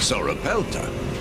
Sorapelta.